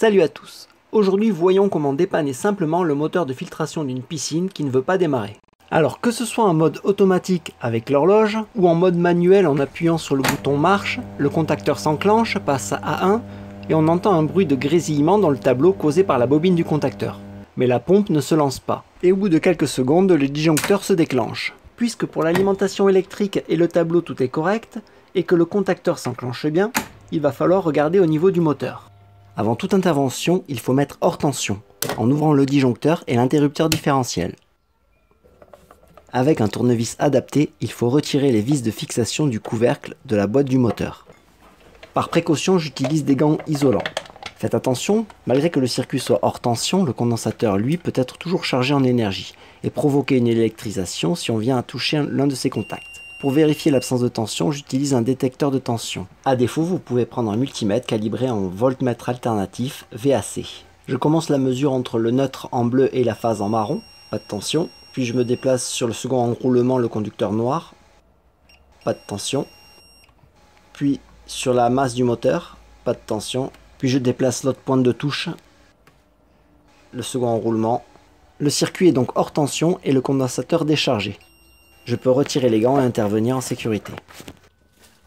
Salut à tous Aujourd'hui voyons comment dépanner simplement le moteur de filtration d'une piscine qui ne veut pas démarrer. Alors que ce soit en mode automatique avec l'horloge ou en mode manuel en appuyant sur le bouton marche, le contacteur s'enclenche, passe à 1 et on entend un bruit de grésillement dans le tableau causé par la bobine du contacteur. Mais la pompe ne se lance pas et au bout de quelques secondes le disjoncteur se déclenche. Puisque pour l'alimentation électrique et le tableau tout est correct et que le contacteur s'enclenche bien, il va falloir regarder au niveau du moteur. Avant toute intervention, il faut mettre hors tension, en ouvrant le disjoncteur et l'interrupteur différentiel. Avec un tournevis adapté, il faut retirer les vis de fixation du couvercle de la boîte du moteur. Par précaution, j'utilise des gants isolants. Faites attention, malgré que le circuit soit hors tension, le condensateur lui peut être toujours chargé en énergie et provoquer une électrisation si on vient à toucher l'un de ses contacts. Pour vérifier l'absence de tension, j'utilise un détecteur de tension. A défaut, vous pouvez prendre un multimètre calibré en voltmètre alternatif VAC. Je commence la mesure entre le neutre en bleu et la phase en marron, pas de tension. Puis je me déplace sur le second enroulement, le conducteur noir, pas de tension. Puis sur la masse du moteur, pas de tension. Puis je déplace l'autre pointe de touche, le second enroulement. Le circuit est donc hors tension et le condensateur déchargé je peux retirer les gants et intervenir en sécurité.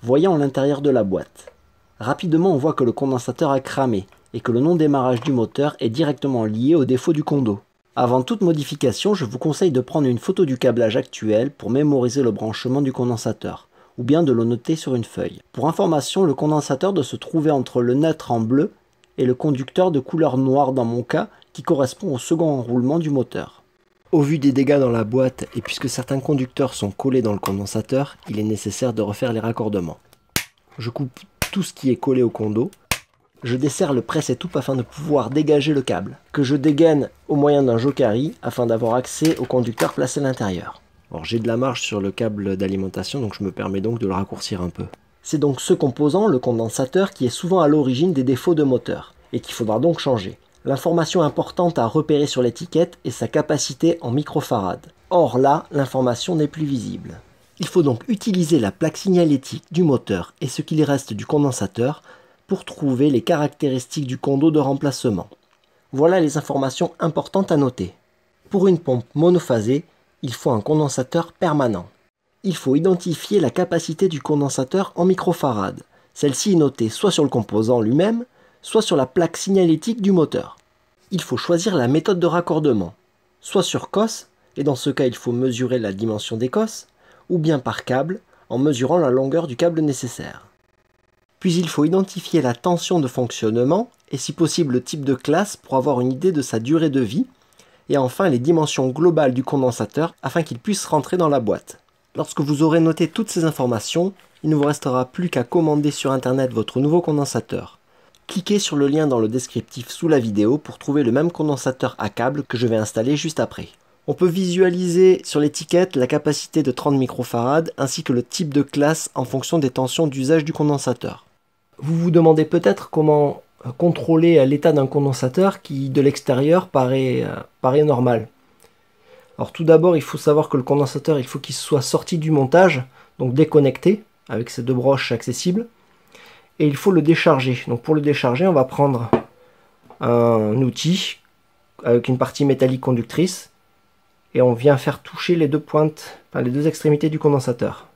Voyons l'intérieur de la boîte. Rapidement, on voit que le condensateur a cramé et que le non-démarrage du moteur est directement lié au défaut du condo. Avant toute modification, je vous conseille de prendre une photo du câblage actuel pour mémoriser le branchement du condensateur, ou bien de le noter sur une feuille. Pour information, le condensateur doit se trouver entre le neutre en bleu et le conducteur de couleur noire dans mon cas, qui correspond au second enroulement du moteur. Au vu des dégâts dans la boîte et puisque certains conducteurs sont collés dans le condensateur, il est nécessaire de refaire les raccordements. Je coupe tout ce qui est collé au condo. Je desserre le presse et tout afin de pouvoir dégager le câble, que je dégaine au moyen d'un jokari afin d'avoir accès au conducteur placé à l'intérieur. Alors j'ai de la marge sur le câble d'alimentation donc je me permets donc de le raccourcir un peu. C'est donc ce composant, le condensateur, qui est souvent à l'origine des défauts de moteur et qu'il faudra donc changer. L'information importante à repérer sur l'étiquette est sa capacité en microfarad. Or là, l'information n'est plus visible. Il faut donc utiliser la plaque signalétique du moteur et ce qu'il reste du condensateur pour trouver les caractéristiques du condo de remplacement. Voilà les informations importantes à noter. Pour une pompe monophasée, il faut un condensateur permanent. Il faut identifier la capacité du condensateur en microfarad. Celle-ci est notée soit sur le composant lui-même, soit sur la plaque signalétique du moteur. Il faut choisir la méthode de raccordement, soit sur COS, et dans ce cas il faut mesurer la dimension des COS, ou bien par câble, en mesurant la longueur du câble nécessaire. Puis il faut identifier la tension de fonctionnement, et si possible le type de classe pour avoir une idée de sa durée de vie, et enfin les dimensions globales du condensateur afin qu'il puisse rentrer dans la boîte. Lorsque vous aurez noté toutes ces informations, il ne vous restera plus qu'à commander sur internet votre nouveau condensateur. Cliquez sur le lien dans le descriptif sous la vidéo pour trouver le même condensateur à câble que je vais installer juste après. On peut visualiser sur l'étiquette la capacité de 30 microfarad ainsi que le type de classe en fonction des tensions d'usage du condensateur. Vous vous demandez peut-être comment euh, contrôler l'état d'un condensateur qui de l'extérieur paraît, euh, paraît normal. Alors tout d'abord il faut savoir que le condensateur il faut qu'il soit sorti du montage, donc déconnecté avec ses deux broches accessibles et il faut le décharger. Donc pour le décharger, on va prendre un outil avec une partie métallique conductrice et on vient faire toucher les deux pointes, les deux extrémités du condensateur.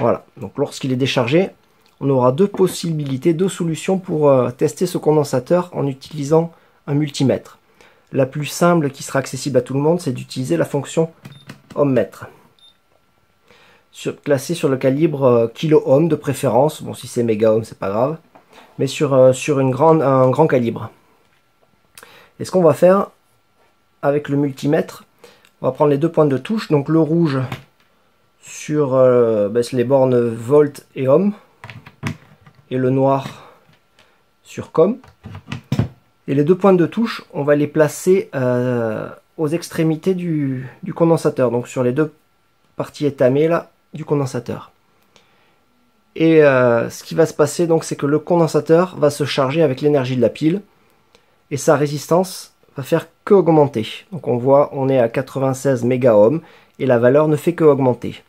Voilà, donc lorsqu'il est déchargé, on aura deux possibilités, deux solutions pour euh, tester ce condensateur en utilisant un multimètre. La plus simple qui sera accessible à tout le monde, c'est d'utiliser la fonction ohm-mètre classé sur le calibre euh, kilo ohm de préférence. Bon, si c'est méga ohm, c'est pas grave. Mais sur, euh, sur un grand calibre. Et ce qu'on va faire avec le multimètre, on va prendre les deux points de touche. Donc le rouge sur euh, ben, les bornes volt et ohm. Et le noir sur com. Et les deux points de touche, on va les placer aux extrémités du, condensateur. Donc sur les deux parties étamées là, du condensateur. Et euh, ce qui va se passer donc c'est que le condensateur va se charger avec l'énergie de la pile et sa résistance va faire que augmenter. Donc on voit on est à 96 mégaohms et la valeur ne fait que augmenter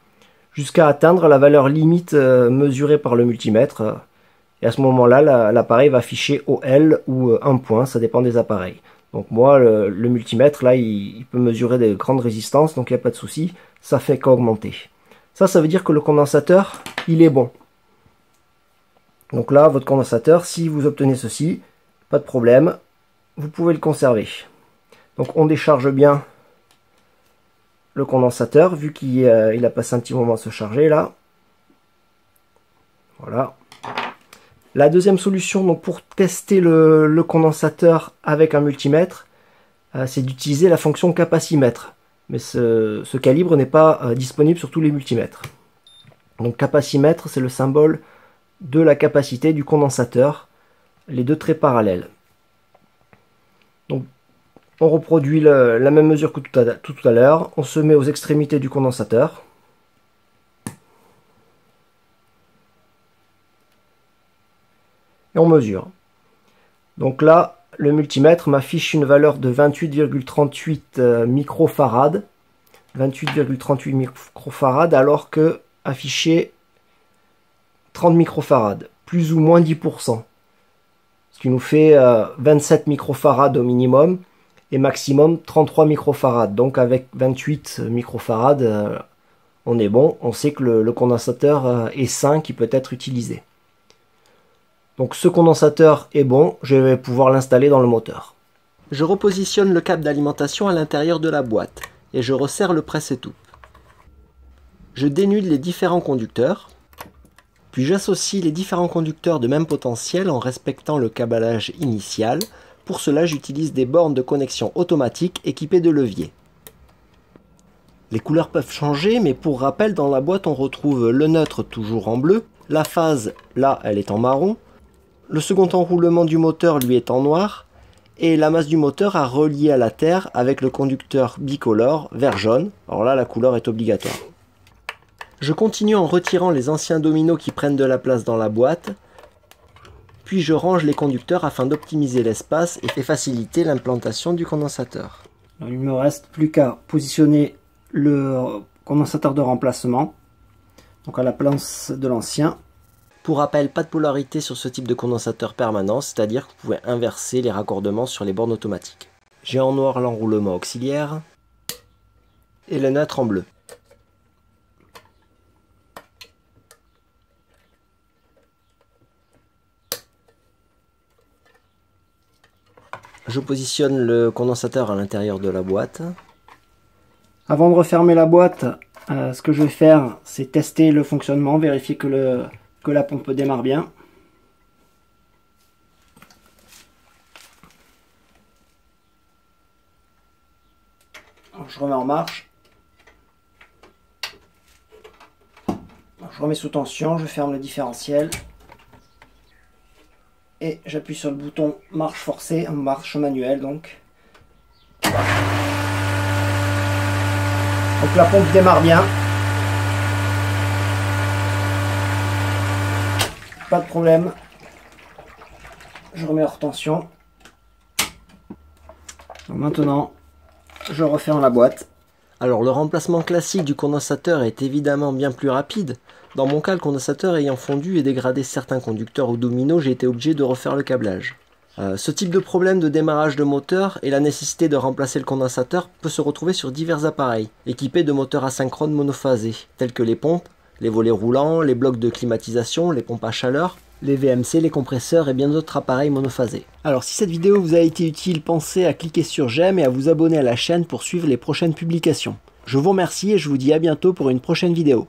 jusqu'à atteindre la valeur limite euh, mesurée par le multimètre. Et à ce moment-là, l'appareil va afficher OL ou 1 point, ça dépend des appareils. Donc moi, le, multimètre, là, il, peut mesurer des grandes résistances, donc il n'y a pas de souci. Ça fait qu'augmenter. Ça, ça veut dire que le condensateur, il est bon. Donc là, votre condensateur, si vous obtenez ceci, pas de problème, vous pouvez le conserver. Donc on décharge bien le condensateur, vu qu'il a passé un petit moment à se charger là. Voilà. La deuxième solution donc, pour tester le, condensateur avec un multimètre, euh, c'est d'utiliser la fonction capacimètre. Mais ce, calibre n'est pas euh, disponible sur tous les multimètres. Donc capacimètre, c'est le symbole de la capacité du condensateur, les deux traits parallèles. Donc on reproduit la même mesure que tout à l'heure, on se met aux extrémités du condensateur. et on mesure. Donc là, le multimètre m'affiche une valeur de 28,38 euh, microfarad. 28,38 microfarad alors que affiché 30 microfarad, plus ou moins 10%. Ce qui nous fait 27 euh, microfarad au minimum et maximum 33 microfarad. Donc avec 28 microfarad, euh, on est bon. On sait que le condensateur est sain qui peut être utilisé. Donc ce condensateur est bon, je vais pouvoir l'installer dans le moteur. Je repositionne le câble d'alimentation à l'intérieur de la boîte et je resserre le presse-étoupe. Je dénude les différents conducteurs, puis j'associe les différents conducteurs de même potentiel en respectant le câblage initial. Pour cela, j'utilise des bornes de connexion automatique équipées de leviers. Les couleurs peuvent changer, mais pour rappel, dans la boîte, on retrouve le neutre toujours en bleu, la phase, là, elle est en marron, le second enroulement du moteur lui est en noir et la masse du moteur a relié à la terre avec le conducteur bicolore vert jaune. Alors là la couleur est obligatoire. Je continue en retirant les anciens dominos qui prennent de la place dans la boîte. Puis je range les conducteurs afin d'optimiser l'espace et faciliter l'implantation du condensateur. il me reste plus qu'à positionner le condensateur de remplacement donc à la place de l'ancien pour rappel, pas de polarité sur ce type de condensateur permanent, c'est-à-dire que vous pouvez inverser les raccordements sur les bornes automatiques. J'ai en noir l'enroulement auxiliaire et le neutre en bleu. Je positionne le condensateur à l'intérieur de la boîte. Avant de refermer la boîte, euh, ce que je vais faire, c'est tester le fonctionnement, vérifier que le, que la pompe démarre bien. je remets en marche. Je remets sous tension, je ferme le différentiel. Et j'appuie sur le bouton marche forcée, marche manuelle donc. Donc la pompe démarre bien. Pas de problème. Je remets hors tension. maintenant, je referme la boîte. Alors le remplacement classique du condensateur est évidemment bien plus rapide. Dans mon cas, le condensateur ayant fondu et dégradé certains conducteurs ou dominos, j'ai été obligé de refaire le câblage. Euh, ce type de problème de démarrage de moteur et la nécessité de remplacer le condensateur peut se retrouver sur divers appareils, équipés de moteurs asynchrones monophasés, tels que les pompes, les volets roulants, les blocs de climatisation, les pompes à chaleur, les VMC, les compresseurs et bien d'autres appareils monophasés. Alors si cette vidéo vous a été utile, pensez à cliquer sur j'aime et à vous abonner à la chaîne pour suivre les prochaines publications. Je vous remercie et je vous dis à bientôt pour une prochaine vidéo.